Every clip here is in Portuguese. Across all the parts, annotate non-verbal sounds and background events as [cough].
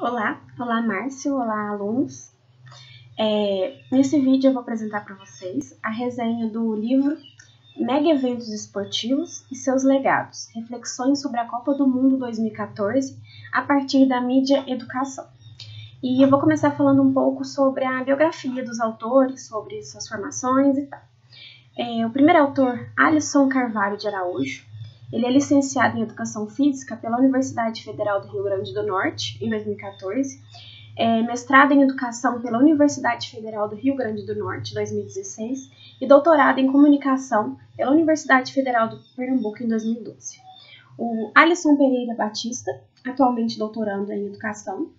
Olá, olá Márcio, olá alunos. É, nesse vídeo eu vou apresentar para vocês a resenha do livro Mega Eventos Esportivos e seus Legados, reflexões sobre a Copa do Mundo 2014 a partir da mídia educação. E eu vou começar falando um pouco sobre a biografia dos autores, sobre suas formações e tal. É, o primeiro autor, Alisson Carvalho de Araújo, ele é licenciado em Educação Física pela Universidade Federal do Rio Grande do Norte, em 2014, é mestrado em Educação pela Universidade Federal do Rio Grande do Norte, 2016, e doutorado em Comunicação pela Universidade Federal do Pernambuco, em 2012. O Alisson Pereira Batista, atualmente doutorando em Educação,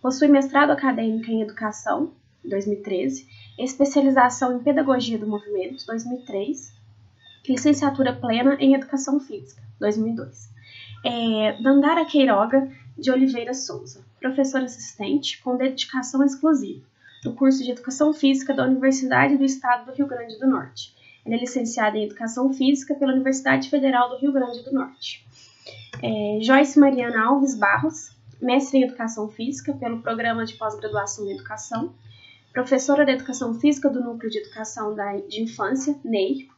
possui mestrado acadêmico em Educação, 2013, especialização em Pedagogia do Movimento, 2003, licenciatura plena em Educação Física, 2002. É, Dandara Queiroga de Oliveira Souza, professora assistente com dedicação exclusiva, do curso de Educação Física da Universidade do Estado do Rio Grande do Norte. Ela é licenciada em Educação Física pela Universidade Federal do Rio Grande do Norte. É, Joyce Mariana Alves Barros, mestre em Educação Física pelo Programa de Pós-Graduação em Educação, professora de Educação Física do Núcleo de Educação da, de Infância, NEI,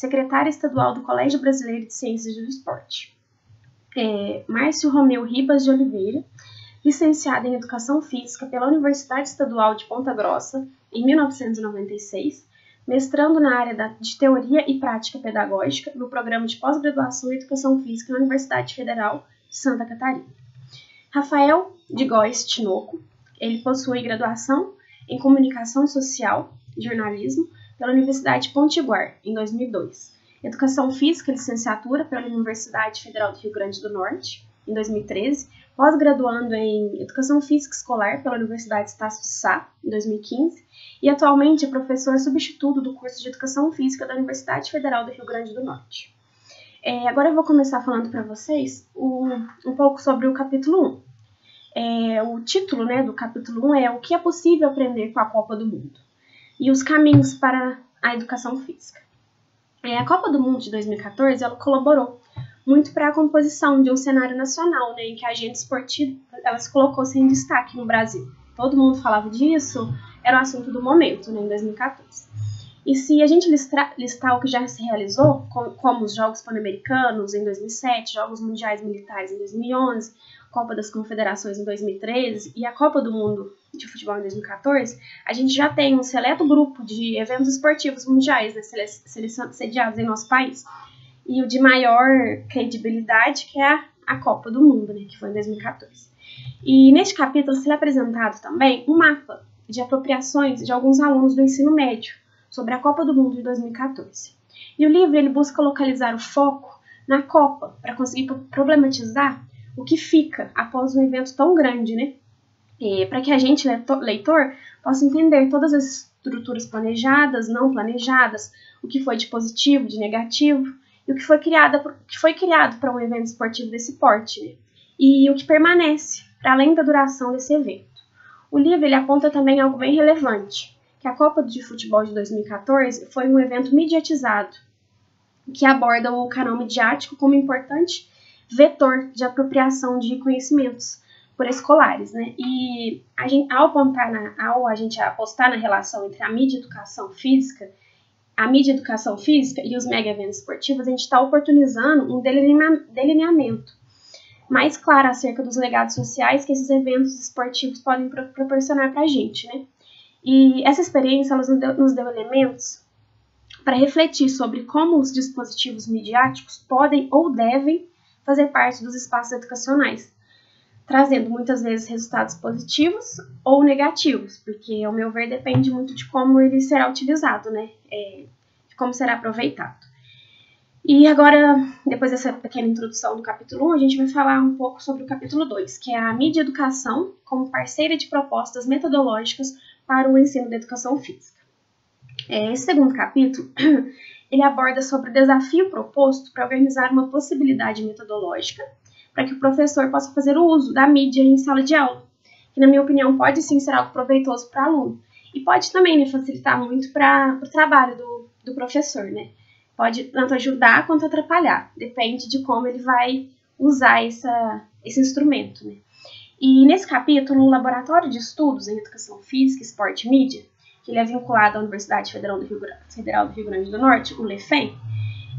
secretária estadual do Colégio Brasileiro de Ciências do Esporte. É, Márcio Romeu Ribas de Oliveira, licenciado em Educação Física pela Universidade Estadual de Ponta Grossa em 1996, mestrando na área de Teoria e Prática Pedagógica no programa de pós-graduação em Educação Física na Universidade Federal de Santa Catarina. Rafael de Góes Tinoco, ele possui graduação em Comunicação Social, Jornalismo, pela Universidade Pontiguar, em 2002. Educação Física, licenciatura pela Universidade Federal do Rio Grande do Norte, em 2013. Pós-graduando em Educação Física Escolar pela Universidade Estácio de Sá, em 2015. E atualmente é professor substituto do curso de Educação Física da Universidade Federal do Rio Grande do Norte. É, agora eu vou começar falando para vocês o, um pouco sobre o capítulo 1. É, o título né, do capítulo 1 é O que é possível aprender com a Copa do Mundo e os caminhos para a educação física. É, a Copa do Mundo de 2014 ela colaborou muito para a composição de um cenário nacional, né, em que a agenda esportiva ela se colocou sem destaque no Brasil. Todo mundo falava disso, era o assunto do momento, né, em 2014. E se a gente listar, listar o que já se realizou, como os Jogos Pan-Americanos em 2007, Jogos Mundiais Militares em 2011, Copa das Confederações em 2013 e a Copa do Mundo de Futebol em 2014, a gente já tem um seleto grupo de eventos esportivos mundiais né, sediados em nosso país. E o de maior credibilidade, que é a, Copa do Mundo, né, que foi em 2014. E neste capítulo será apresentado também um mapa de apropriações de alguns alunos do ensino médio sobre a Copa do Mundo de 2014. E o livro ele busca localizar o foco na Copa para conseguir problematizar o que fica após um evento tão grande, né? Para que a gente, leitor, possa entender todas as estruturas planejadas, não planejadas, o que foi de positivo, de negativo, e o que foi, criado, que foi criado para um evento esportivo desse porte, né? e o que permanece para além da duração desse evento. O livro ele aponta também algo bem relevante, que a Copa de Futebol de 2014 foi um evento mediatizado, que aborda o canal midiático como importante vetor de apropriação de conhecimentos por escolares, né? E a gente, ao, apontar na, ao a gente apostar na relação entre a mídia e educação física, a mídia educação física e os mega eventos esportivos, a gente está oportunizando um delineamento mais claro acerca dos legados sociais que esses eventos esportivos podem proporcionar para a gente, né? E essa experiência nos deu, nos deu elementos para refletir sobre como os dispositivos midiáticos podem ou devem fazer parte dos espaços educacionais, trazendo muitas vezes resultados positivos ou negativos, porque, ao meu ver, depende muito de como ele será utilizado, né? É, de como será aproveitado. E agora, depois dessa pequena introdução do capítulo 1, a gente vai falar um pouco sobre o capítulo 2, que é a mídia educação como parceira de propostas metodológicas para o ensino da educação física. É, esse segundo capítulo [clears throat] ele aborda sobre o desafio proposto para organizar uma possibilidade metodológica para que o professor possa fazer o uso da mídia em sala de aula, que na minha opinião pode sim ser algo proveitoso para o aluno e pode também né, facilitar muito para o trabalho do, do professor, né? Pode tanto ajudar quanto atrapalhar, depende de como ele vai usar essa, esse instrumento, né? E nesse capítulo, o Laboratório de Estudos em Educação Física, Esporte e Mídia, que ele é vinculado à Universidade Federal do Rio Grande do Norte, o LEFEM,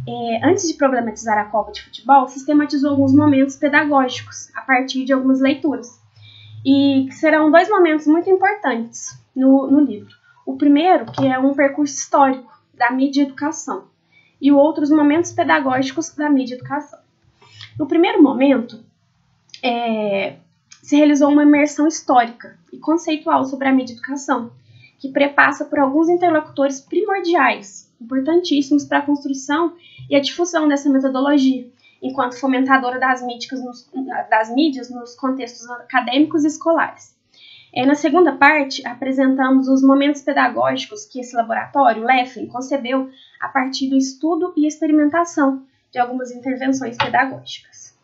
é, antes de problematizar a Copa de Futebol, sistematizou alguns momentos pedagógicos a partir de algumas leituras. E serão dois momentos muito importantes no, no livro. O primeiro, que é um percurso histórico da mídia educação, e o outro, os momentos pedagógicos da mídia educação. No primeiro momento, é, se realizou uma imersão histórica e conceitual sobre a mídia educação, que prepassa por alguns interlocutores primordiais, importantíssimos para a construção e a difusão dessa metodologia, enquanto fomentadora das, nos, das mídias nos contextos acadêmicos e escolares. É, na segunda parte, apresentamos os momentos pedagógicos que esse laboratório, Leffen, concebeu a partir do estudo e experimentação de algumas intervenções pedagógicas.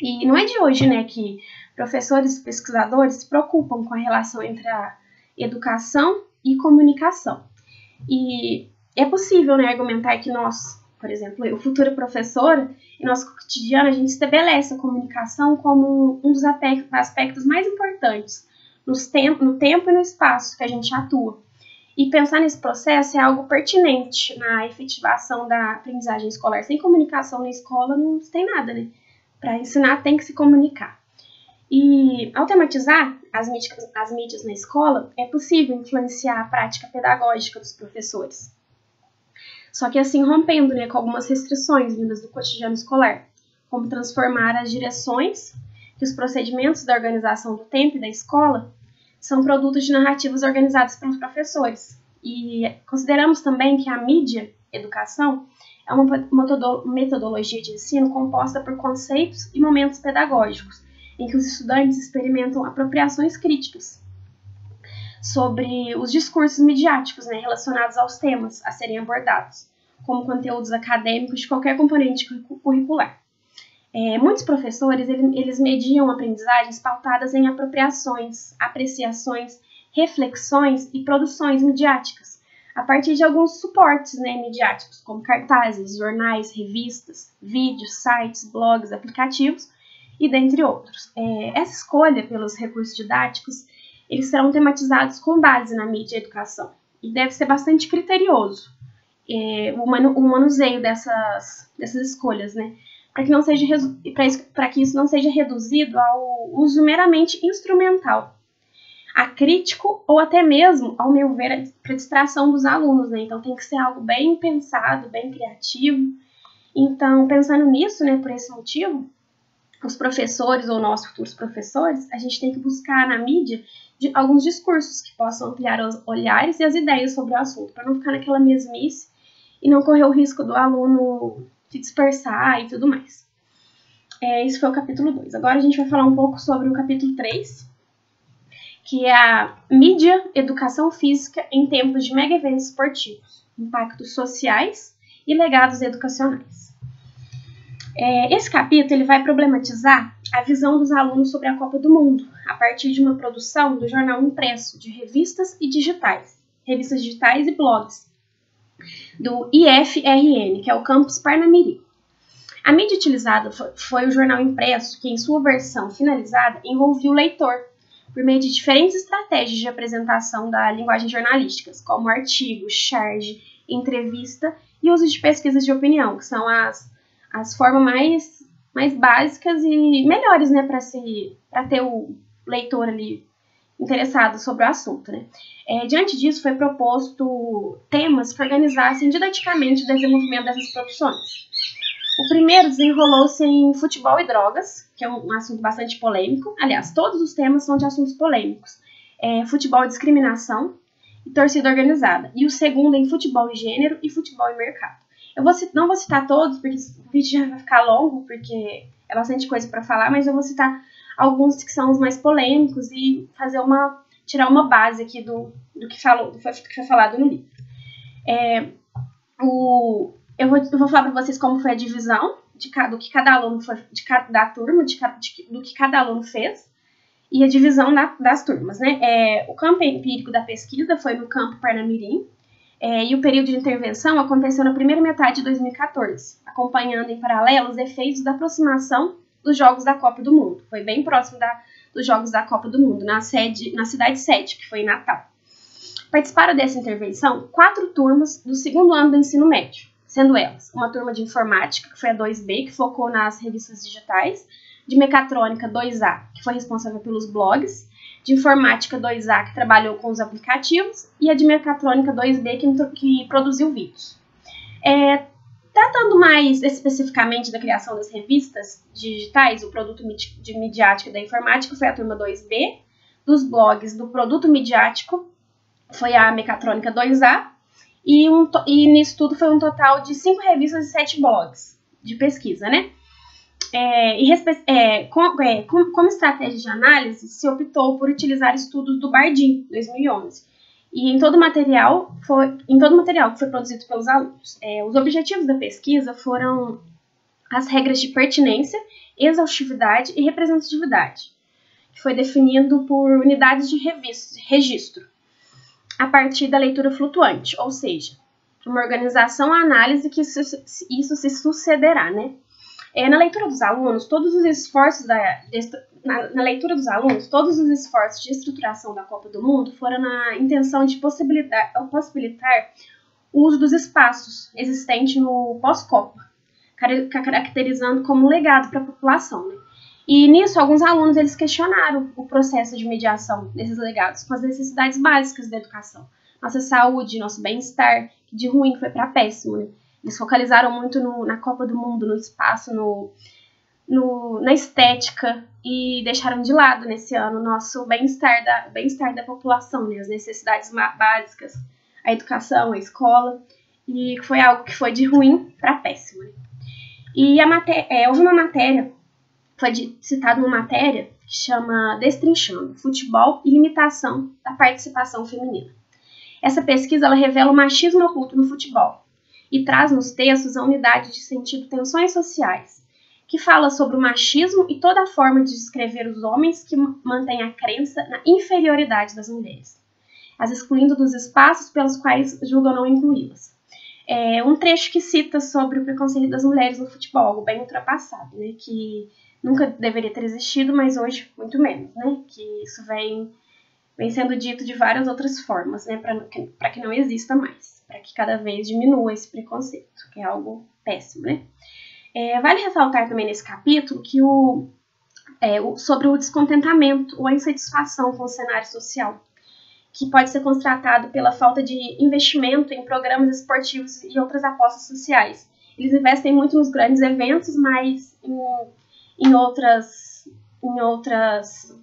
E não é de hoje né, que professores e pesquisadores se preocupam com a relação entre a educação e comunicação. E é possível né, argumentar que nós, por exemplo, eu, futura professora, em nosso cotidiano, a gente estabelece a comunicação como um dos aspectos mais importantes no tempo e no espaço que a gente atua. E pensar nesse processo é algo pertinente na efetivação da aprendizagem escolar. Sem comunicação na escola não tem nada, né? Para ensinar tem que se comunicar. E ao tematizar as mídias, as mídias na escola, é possível influenciar a prática pedagógica dos professores. Só que assim rompendo né, com algumas restrições vindas do cotidiano escolar, como transformar as direções que os procedimentos da organização do tempo e da escola são produtos de narrativas organizadas pelos professores. E consideramos também que a mídia educação é uma metodologia de ensino composta por conceitos e momentos pedagógicos em que os estudantes experimentam apropriações críticas sobre os discursos midiáticos né, relacionados aos temas a serem abordados, como conteúdos acadêmicos de qualquer componente curricular. É, muitos professores eles mediam aprendizagens pautadas em apropriações, apreciações, reflexões e produções midiáticas, a partir de alguns suportes né, midiáticos, como cartazes, jornais, revistas, vídeos, sites, blogs, aplicativos, e dentre outros. É, essa escolha pelos recursos didáticos, eles serão tematizados com base na mídia e educação, e deve ser bastante criterioso é, o, manu o, manuseio dessas, dessas escolhas, né? Para que, não seja, que isso não seja reduzido ao uso meramente instrumental, acrítico ou até mesmo, ao meu ver, para distração dos alunos, né? Então tem que ser algo bem pensado, bem criativo. Então, pensando nisso, né, por esse motivo, os professores ou nós futuros professores, a gente tem que buscar na mídia de alguns discursos que possam ampliar os olhares e as ideias sobre o assunto, para não ficar naquela mesmice e não correr o risco do aluno se dispersar e tudo mais. É, esse foi o capítulo 2. Agora a gente vai falar um pouco sobre o capítulo 3, que é a mídia, educação física em tempos de mega eventos esportivos, impactos sociais e legados educacionais. É, esse capítulo ele vai problematizar a visão dos alunos sobre a Copa do Mundo, a partir de uma produção do jornal impresso de revistas e digitais, revistas digitais e blogs, do IFRN, que é o Campus Parnamirim. A mídia utilizada foi, o jornal impresso, que em sua versão finalizada envolvia o leitor, por meio de diferentes estratégias de apresentação da linguagem jornalística, como artigo, charge, entrevista e uso de pesquisas de opinião, que são as as formas mais, mais básicas e melhores, né, para se para ter o leitor ali interessado sobre o assunto, né. É, diante disso, foi proposto temas que organizassem didaticamente o desenvolvimento dessas produções. O primeiro desenrolou-se em futebol e drogas, que é um assunto bastante polêmico. Aliás, todos os temas são de assuntos polêmicos. É, futebol e discriminação torcida organizada. E o segundo em futebol e gênero e futebol e mercado. Eu vou, não vou citar todos, porque o vídeo já vai ficar longo, porque é bastante coisa para falar, mas eu vou citar alguns que são os mais polêmicos e fazer uma tirar uma base aqui do, do que falou, do que foi falado no livro. É, o, eu, vou, eu vou falar para vocês como foi a divisão de, do que cada aluno foi, de cada, da turma, de, de, do que cada aluno fez e a divisão da, das turmas, né? É, o campo empírico da pesquisa foi no campo Parnamirim, é, e o período de intervenção aconteceu na primeira metade de 2014, acompanhando em paralelo os efeitos da aproximação dos Jogos da Copa do Mundo. Foi bem próximo da, dos Jogos da Copa do Mundo, na, sede, na cidade sede, que foi em Natal. Participaram dessa intervenção quatro turmas do segundo ano do ensino médio, sendo elas uma turma de informática, que foi a 2B, que focou nas revistas digitais, de mecatrônica 2A, que foi responsável pelos blogs, de informática 2A, que trabalhou com os aplicativos, e a de mecatrônica 2B, que, que produziu vídeos. É, tratando mais especificamente da criação das revistas digitais, o produto de midiática da informática foi a turma 2B, dos blogs do produto midiático foi a mecatrônica 2A, e, um, e nisso tudo foi um total de cinco revistas e sete blogs de pesquisa, né? É, e, é, com, é, com, como estratégia de análise, se optou por utilizar estudos do Bardim, 2011, e em todo material foi em todo material que foi produzido pelos alunos. É, os objetivos da pesquisa foram as regras de pertinência, exaustividade e representatividade, que foi definido por unidades de registro, a partir da leitura flutuante, ou seja, uma organização a análise que isso, isso se sucederá, né? É, na leitura dos alunos, todos os esforços da, na, na, leitura dos alunos, todos os esforços de estruturação da Copa do Mundo foram na intenção de possibilitar, possibilitar o uso dos espaços existentes no pós-Copa, caracterizando como legado para a população. Né? E nisso, alguns alunos eles questionaram o processo de mediação desses legados com as necessidades básicas da educação, nossa saúde, nosso bem-estar, de ruim foi para péssimo. Né? Eles focalizaram muito no, na Copa do Mundo, no espaço, no, no, na estética e deixaram de lado nesse ano o nosso bem-estar da, bem da população, né? as necessidades básicas, a educação, a escola, e foi algo que foi de ruim para péssimo. Né? E a é, houve uma matéria, foi citada uma matéria que chama Destrinchando, Futebol e Limitação da Participação Feminina. Essa pesquisa ela revela o machismo oculto no futebol e traz nos textos a unidade de sentido tensões sociais, que fala sobre o machismo e toda a forma de descrever os homens que mantêm a crença na inferioridade das mulheres, as excluindo dos espaços pelos quais julgam não incluí-las. É um trecho que cita sobre o preconceito das mulheres no futebol, algo bem ultrapassado, né, que nunca deveria ter existido, mas hoje muito menos, né, que isso vem, vem sendo dito de várias outras formas, né, para que, que não exista mais, para que cada vez diminua esse preconceito, que é algo péssimo, né. É, vale ressaltar também nesse capítulo que o, é, o, sobre o descontentamento ou a insatisfação com o cenário social, que pode ser constatado pela falta de investimento em programas esportivos e outras apostas sociais. Eles investem muito nos grandes eventos, mas em, em outras, em outras,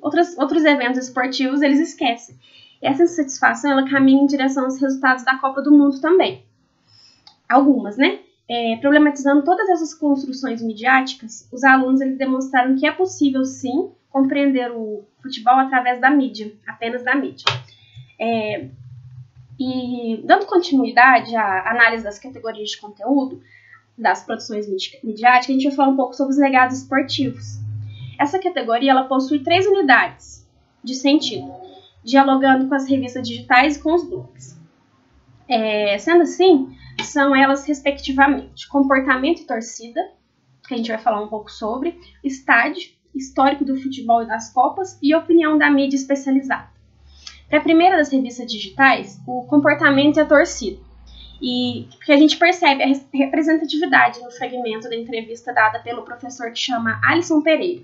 outras, outros eventos esportivos eles esquecem. Essa insatisfação ela caminha em direção aos resultados da Copa do Mundo também. Algumas, né? é, problematizando todas essas construções midiáticas, os alunos eles demonstraram que é possível sim compreender o futebol através da mídia, apenas da mídia. É, e dando continuidade à análise das categorias de conteúdo das produções midiáticas, a gente vai falar um pouco sobre os legados esportivos. Essa categoria ela possui três unidades de sentido, dialogando com as revistas digitais e com os blogs. É, sendo assim, são elas respectivamente comportamento e torcida, que a gente vai falar um pouco sobre, estádio, histórico do futebol e das Copas e opinião da mídia especializada. Para a primeira das revistas digitais, o comportamento e a torcida. E que a gente percebe a representatividade no fragmento da entrevista dada pelo professor que chama Alisson Pereira,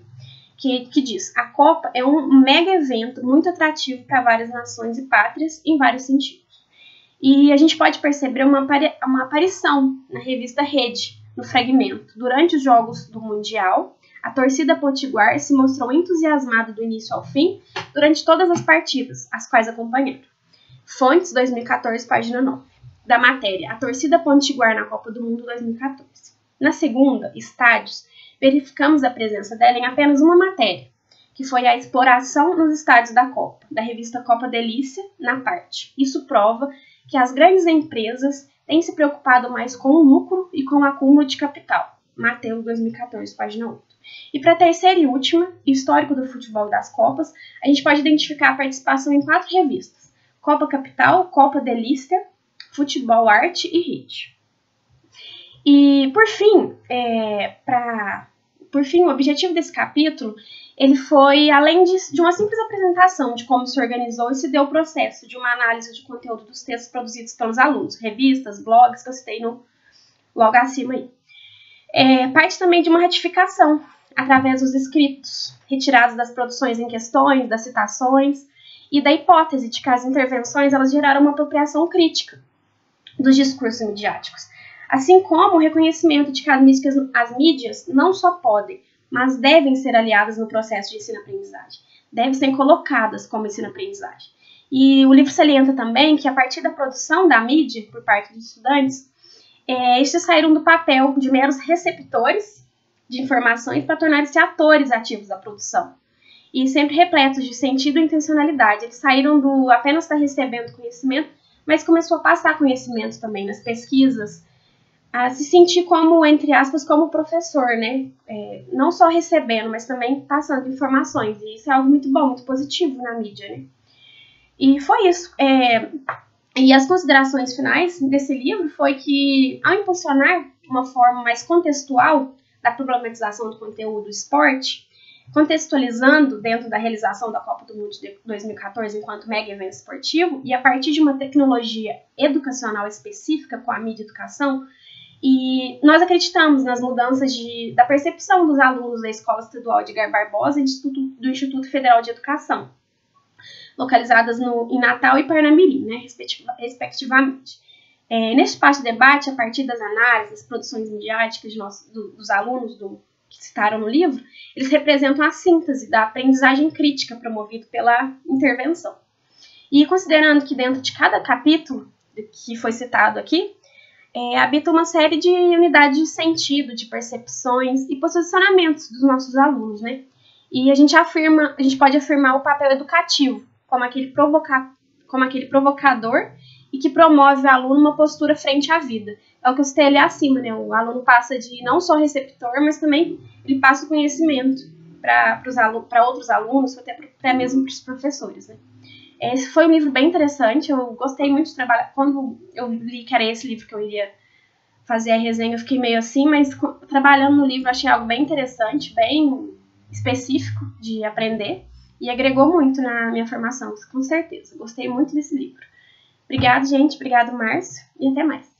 que, que diz: a Copa é um mega evento muito atrativo para várias nações e pátrias em vários sentidos. E a gente pode perceber uma, uma aparição na revista Rede, no fragmento. Durante os Jogos do Mundial, a torcida potiguar se mostrou entusiasmada do início ao fim durante todas as partidas, as quais acompanharam. Fontes 2014, página 9. Da matéria A torcida potiguar na Copa do Mundo 2014. Na segunda, Estádios, verificamos a presença dela em apenas uma matéria, que foi a exploração nos estádios da Copa, da revista Copa Delícia, na parte. Isso prova que as grandes empresas têm se preocupado mais com o lucro e com o acúmulo de capital. Mateus 2014, página 8. E para a terceira e última, histórico do futebol das Copas, a gente pode identificar a participação em quatro revistas: Copa Capital, Copa Delícia, Futebol Arte e Hit. Por fim, é, pra, por fim, o objetivo desse capítulo ele foi além de, de, uma simples apresentação de como se organizou e se deu o processo de uma análise de conteúdo dos textos produzidos pelos alunos, revistas, blogs que eu citei no, logo acima aí. É, parte também de uma retificação através dos escritos retirados das produções em questões, das citações e da hipótese de que as intervenções elas geraram uma apropriação crítica dos discursos midiáticos, assim como o reconhecimento de que as mídias, as mídias não só podem, mas devem ser aliadas no processo de ensino-aprendizagem, devem ser colocadas como ensino-aprendizagem. E o livro salienta também que a partir da produção da mídia por parte dos estudantes, é, estes saíram do papel de meros receptores de informações para tornar-se atores ativos da produção. E sempre repletos de sentido e intencionalidade. Eles saíram do apenas estar recebendo conhecimento, mas começou a passar conhecimento também nas pesquisas, a se sentir como, entre aspas, como professor, né? É, não só recebendo, mas também passando informações. E isso é algo muito bom, muito positivo na mídia, né? E foi isso. É, e as considerações finais desse livro foi que, ao impulsionar uma forma mais contextual da problematização do conteúdo esporte, contextualizando dentro da realização da Copa do Mundo de 2014 enquanto mega evento esportivo, e a partir de uma tecnologia educacional específica com a mídia educação, e nós acreditamos nas mudanças de, da percepção dos alunos da Escola Estadual de Barbosa e do Instituto Federal de Educação, localizadas no, em Natal e Parnamirim, né, respectivamente. É, neste espaço de debate, a partir das análises, produções midiáticas de nosso, do, dos alunos do, que citaram no livro, eles representam a síntese da aprendizagem crítica promovida pela intervenção. E considerando que dentro de cada capítulo que foi citado aqui, é, habita uma série de unidades de sentido, de percepções e posicionamentos dos nossos alunos, né? E a gente afirma, a gente pode afirmar o papel educativo como aquele, provoca, como aquele provocador e que promove o aluno uma postura frente à vida. É o que eu citei ali acima, né? O aluno passa de não só receptor, mas também ele passa o conhecimento para outros alunos, até, até mesmo para os professores, né? Esse foi um livro bem interessante, eu gostei muito de trabalhar. Quando eu li que era esse livro que eu iria fazer a resenha, eu fiquei meio assim, mas trabalhando no livro achei algo bem interessante, bem específico de aprender e agregou muito na minha formação, com certeza. Gostei muito desse livro. Obrigado, gente. Obrigado, Márcio. E até mais.